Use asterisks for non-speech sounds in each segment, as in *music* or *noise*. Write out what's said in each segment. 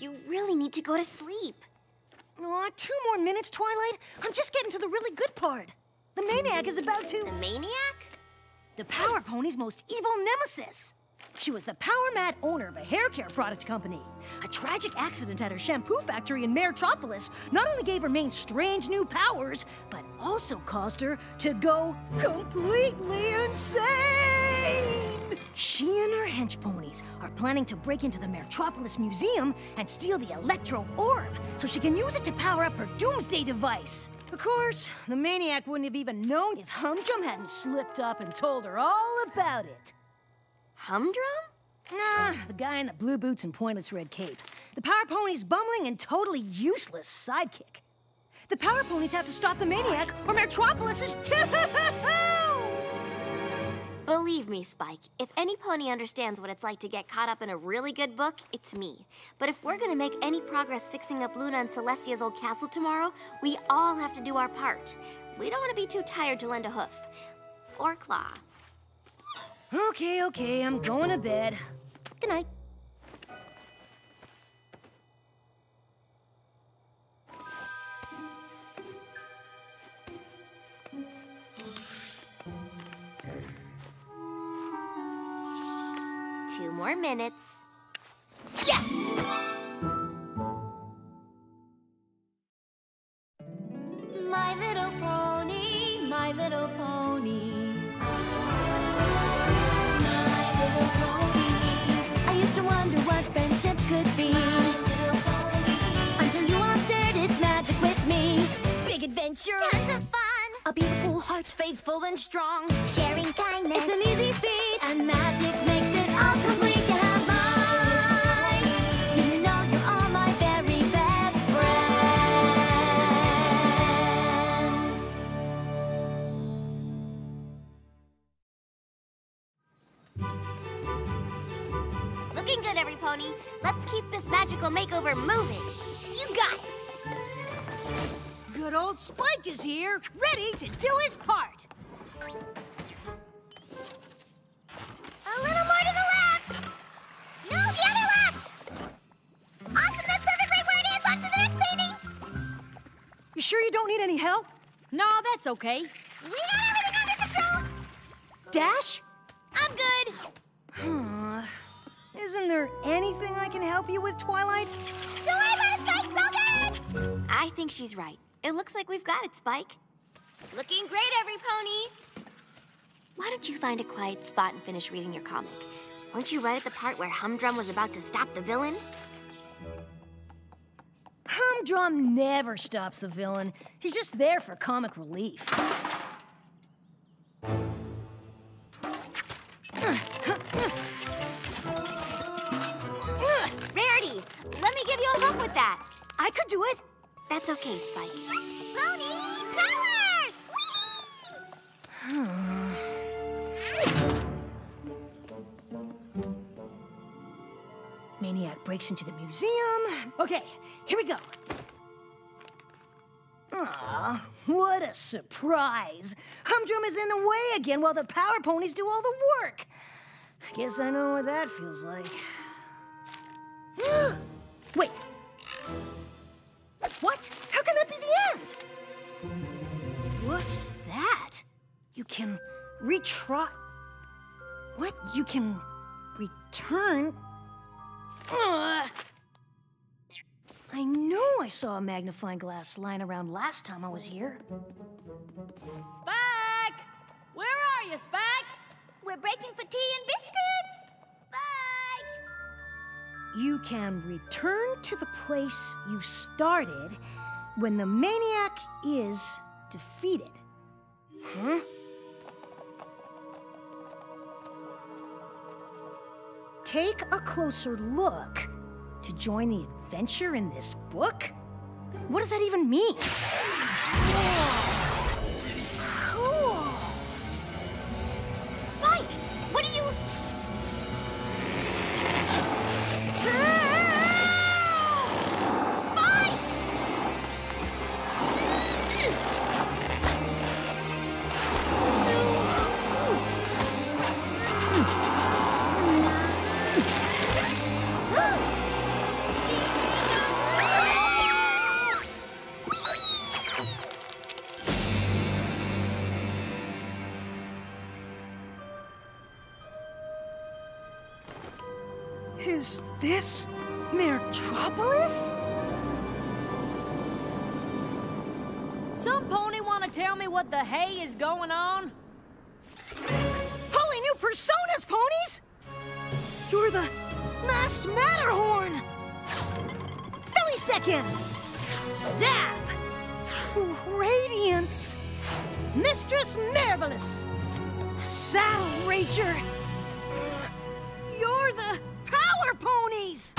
You really need to go to sleep. Aw, two more minutes, Twilight. I'm just getting to the really good part. The Mane-iac is about to... The Mane-iac? The Power Pony's most evil nemesis. She was the Power Mat owner of a hair care product company. A tragic accident at her shampoo factory in Maretropolis not only gave her Mane strange new powers, but also caused her to go completely insane! She and her hench ponies are planning to break into the Maretropolis Museum and steal the Electro Orb so she can use it to power up her Doomsday device. Of course, the Mane-iac wouldn't have even known if Humdrum hadn't slipped up and told her all about it. Humdrum? Nah, the guy in the blue boots and pointless red cape. The Power Pony's bumbling and totally useless sidekick. The Power Ponies have to stop the Mane-iac or Maretropolis is doomed! *laughs* Believe me, Spike, if any pony understands what it's like to get caught up in a really good book, it's me. But if we're gonna make any progress fixing up Luna and Celestia's old castle tomorrow, we all have to do our part. We don't want to be too tired to lend a hoof. Or claw. Okay, okay, I'm going to bed. Good night. More minutes. Here, ready to do his part. A little more to the left! No, the other left! Awesome, that's perfect right where it is! On to the next painting! You sure you don't need any help? No, that's okay. We got everything under control! Dash? I'm good! Isn't there anything I can help you with, Twilight? Don't worry about it, Spike, so good! I think she's right. It looks like we've got it, Spike. Looking great, every pony! Why don't you find a quiet spot and finish reading your comic? Weren't you right at the part where Humdrum was about to stop the villain? Humdrum never stops the villain. He's just there for comic relief. Rarity, let me give you a hoof with that. I could do it. That's okay, Spike. Pony power! Mane-iac breaks into the museum. Okay, here we go. Aw, what a surprise. Humdrum is in the way again while the Power Ponies do all the work. I guess I know what that feels like. *gasps* Wait. What? How can that be the end? What's that? You can retry. What? You can return? Ugh. I know I saw a magnifying glass lying around last time I was here. Spike! Where are you, Spike? We're breaking for tea and biscuits! You can return to the place you started when the Mane-iac is defeated. Huh? Take a closer look to join the adventure in this book? What does that even mean? This Maretropolis? Some pony want to tell me what the hay is going on? Holy new personas, ponies! You're the masked Matterhorn! Millisecond! Zap! Radiance! Mistress Mare-velous! Saddle Rager! You're the Ponies!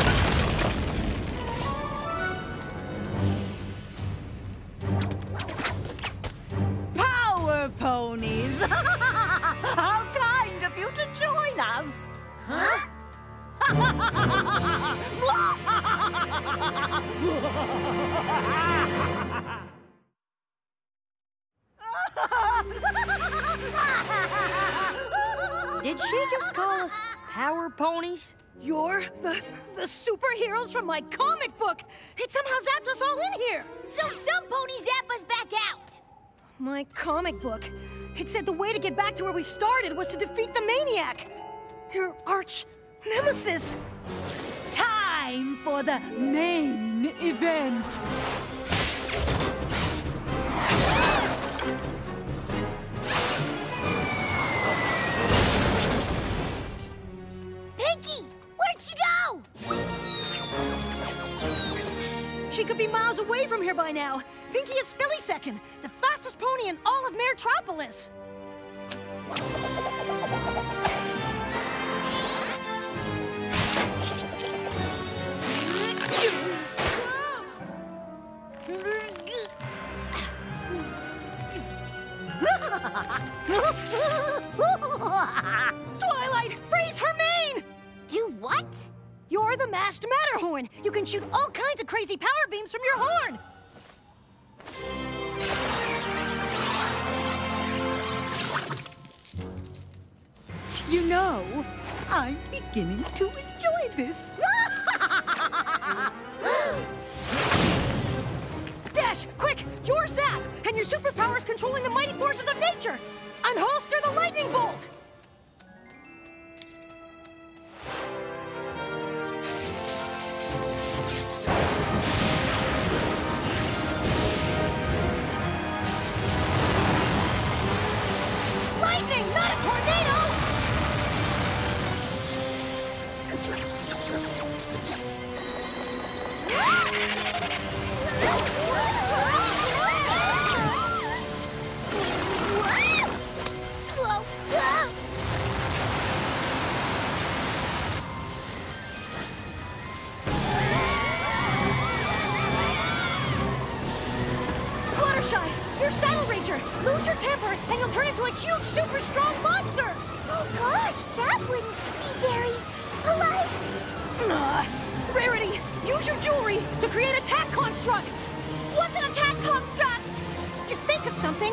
Power ponies! *laughs* How kind of you to join us! *laughs* Did she just call us power ponies? You're the the superheroes from my comic book! It somehow zapped us all in here! So some ponies zap us back out. My comic book. It said the way to get back to where we started was to defeat the Mane-iac. Your arch nemesis. Time for the main event. She could be miles away from here by now. Pinkie is Fili-Second, the fastest pony in all of Maretropolis. *laughs* Twilight, freeze her mane! Do what? You're the masked Matterhorn. You can shoot all kinds of crazy power beams from your horn. You know, I'm beginning to enjoy this. *gasps* Dash, quick! Your Zap! And your superpowers controlling the mighty forces of nature! Unholster the lightning bolt! Lose your temper, and you'll turn into a huge, super strong monster! Oh gosh, that wouldn't be very polite. Ugh. Rarity, use your jewelry to create attack constructs! What's an attack construct? Just think of something,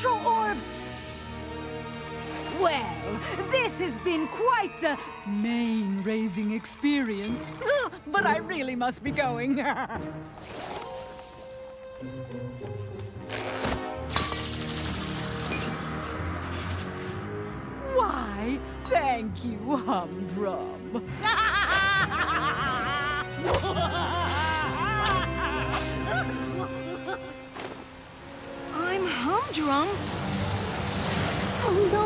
Orb! Well, this has been quite the main raising experience. *laughs* But I really must be going. *laughs* Why, thank you, Humdrum. *laughs* I'm humdrum. Oh no.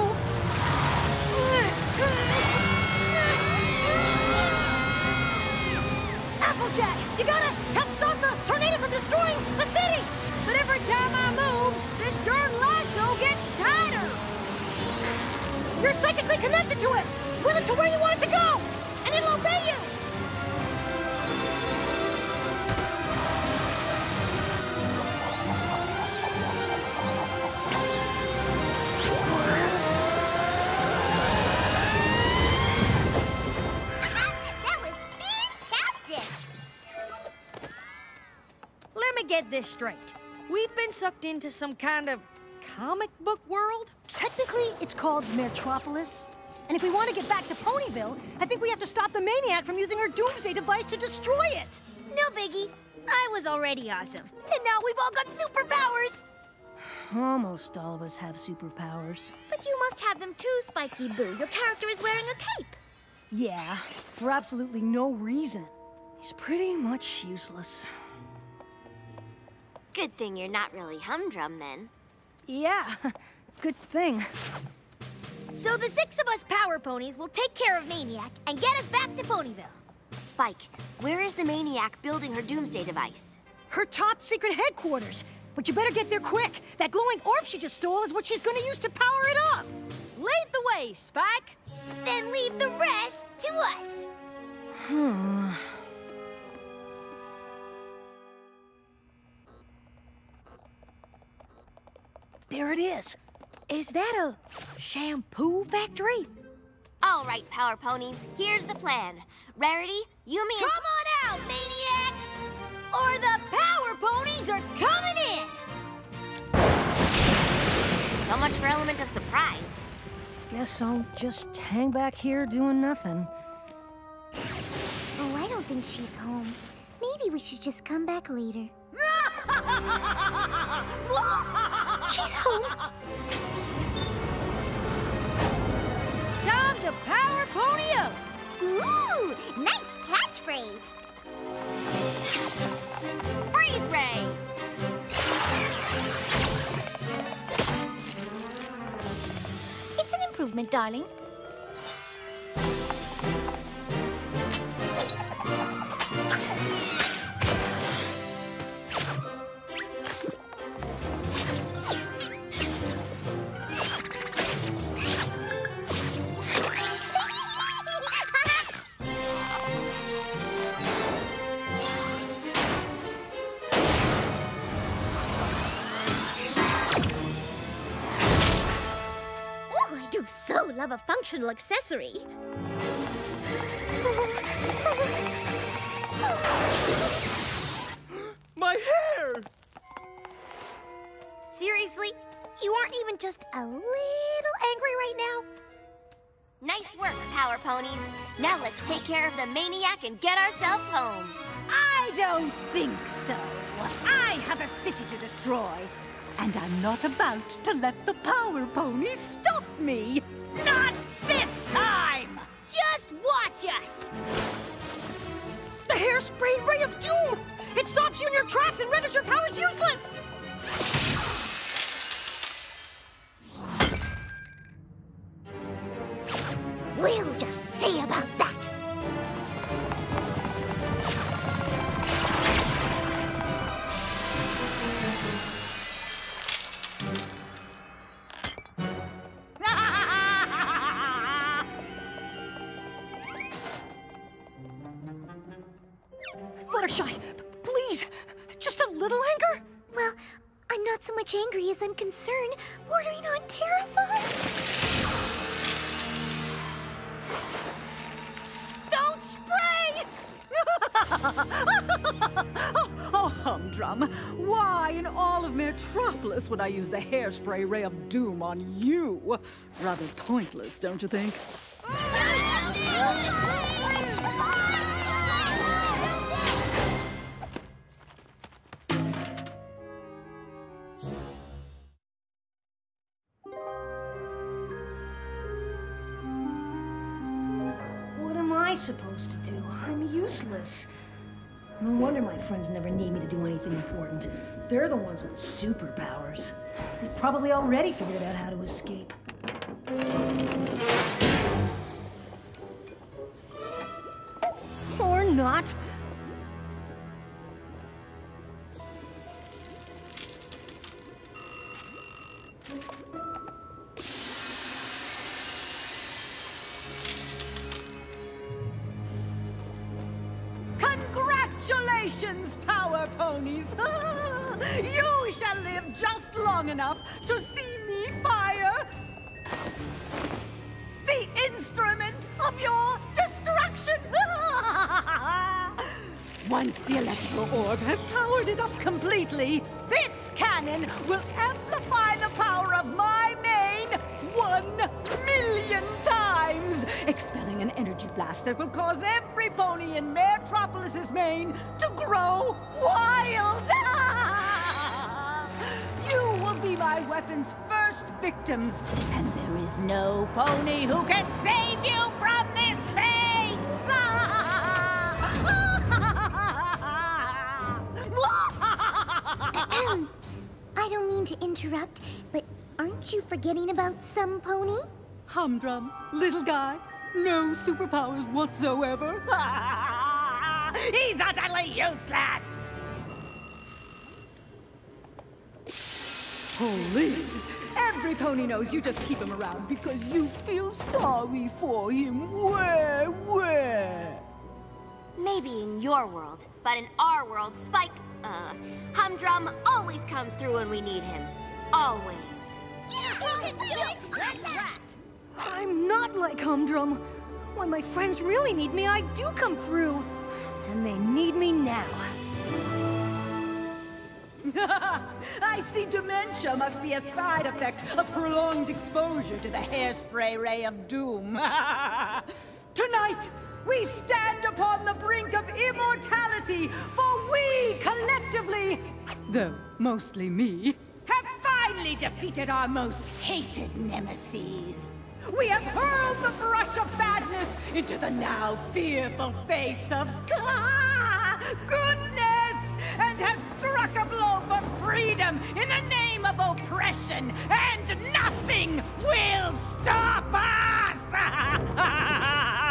Applejack, you gotta help stop the tornado from destroying the city. But every time I move, this darn lasso gets tighter. You're psychically connected to it. Will it to where you want it to go, get this straight. We've been sucked into some kind of comic book world? Technically, it's called Maretropolis, And if we want to get back to Ponyville, I think we have to stop the Mane-iac from using her doomsday device to destroy it. No biggie. I was already awesome. And now we've all got superpowers. *sighs* Almost all of us have superpowers. But you must have them too, Spiky Boo. Your character is wearing a cape. Yeah, for absolutely no reason. He's pretty much useless. Good thing you're not really humdrum then. Yeah, good thing. So the six of us power ponies will take care of Mane-iac and get us back to Ponyville. Spike, where is the Mane-iac building her doomsday device? Her top secret headquarters. But you better get there quick. That glowing orb she just stole is what she's gonna use to power it up. Lead the way, Spike. Then leave the rest to us. There it is. Is that a shampoo factory? All right, Power Ponies, here's the plan. Rarity, you mean... Come on out, Mane-iac! Or the power ponies are coming in! So much for element of surprise. Guess I'll just hang back here doing nothing. Oh, I don't think she's home. Maybe we should just come back later. *laughs* An darling. So love a functional accessory. *gasps* My hair! Seriously? You aren't even just a little angry right now? Nice work, Power Ponies. Now let's take care of the Mane-iac and get ourselves home. I don't think so. I have a city to destroy. And I'm not about to let the Power Ponies stop me. Not this time! Just watch us! The hairspray ray of doom! It stops you in your tracks and renders your powers useless! Humdrum. Why in all of Maretropolis would I use the hairspray ray of doom on you? Rather pointless, don't you think? Superpowers. They've probably already figured out how to escape. Or not. Has powered it up completely, this cannon will amplify the power of my mane one million times, expelling an energy blast that will cause every pony in Maretropolis's mane to grow wild. You will be my weapon's first victims, and there is no pony who can save you from I don't mean to interrupt, but aren't you forgetting about some pony? Humdrum, little guy, no superpowers whatsoever. *laughs* He's utterly useless! Please, every pony knows you just keep him around because you feel sorry for him. Where, where? Maybe in your world, but in our world, Spike, uh, Humdrum always comes through when we need him. Always. I'm not like Humdrum. When my friends really need me, I do come through. And they need me now. *laughs* I see dementia must be a side effect of prolonged exposure to the hairspray ray of doom. *laughs* Tonight, we stand upon the brink of immortality, for we collectively, though mostly me, have finally defeated our most hated nemesis. We have hurled the brush of badness into the now fearful face of *laughs* goodness and have struck a blow freedom in the name of oppression, and nothing will stop us! *laughs*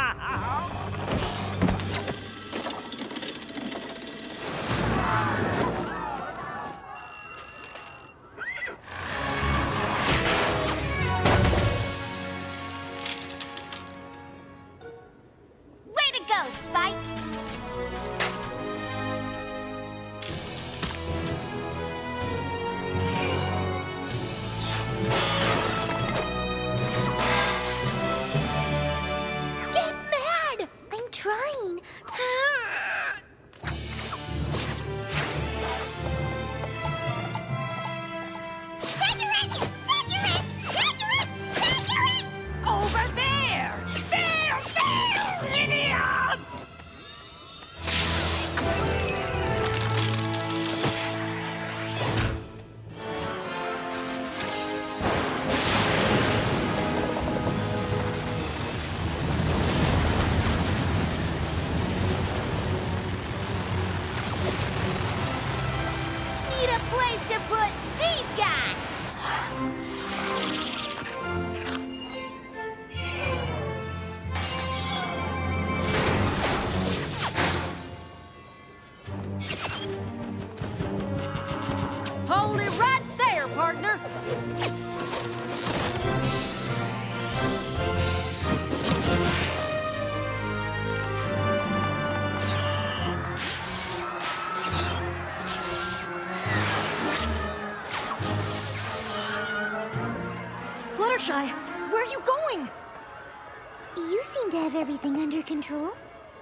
control.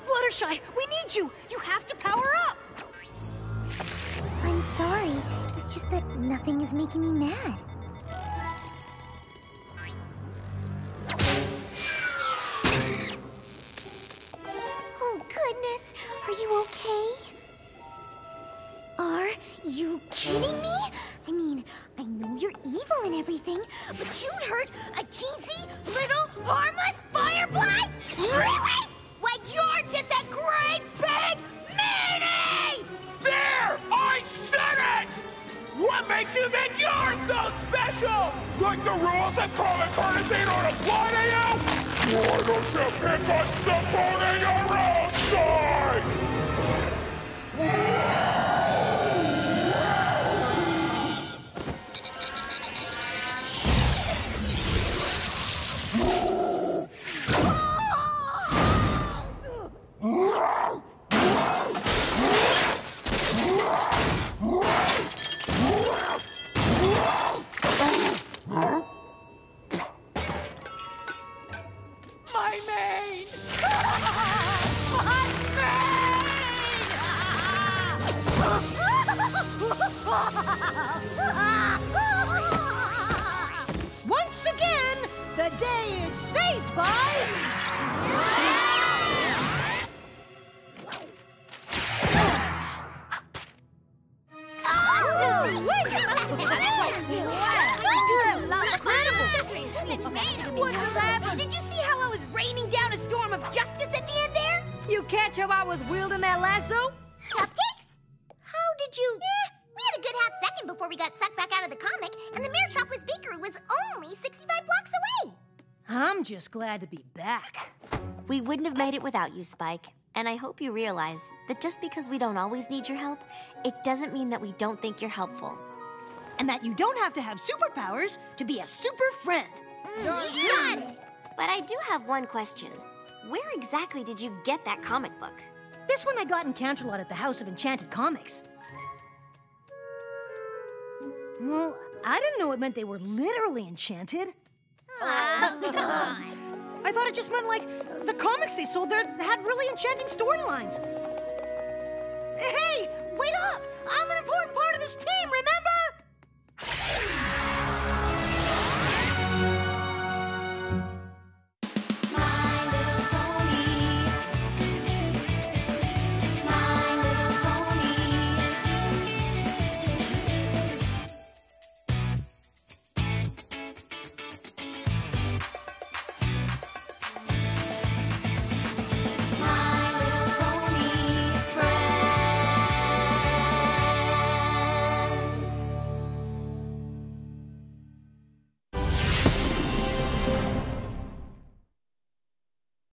Fluttershy, we need you! You have to power up! I'm sorry. It's just that nothing is making me mad. You? Why don't you pick on someone Once again, the day is saved by... second before we got sucked back out of the comic, and the Maretropolis Bakery was only 65 blocks away. I'm just glad to be back. We wouldn't have made it without you, Spike. And I hope you realize that just because we don't always need your help, it doesn't mean that we don't think you're helpful. And that you don't have to have superpowers to be a super friend. You got it. But I do have one question. Where exactly did you get that comic book? This one I got in Canterlot at the House of Enchanted Comics. Well, I didn't know it meant they were literally enchanted. Oh, I thought it just meant like the comics they sold there had really enchanting storylines. Hey, wait up! I'm an important part of this team, remember?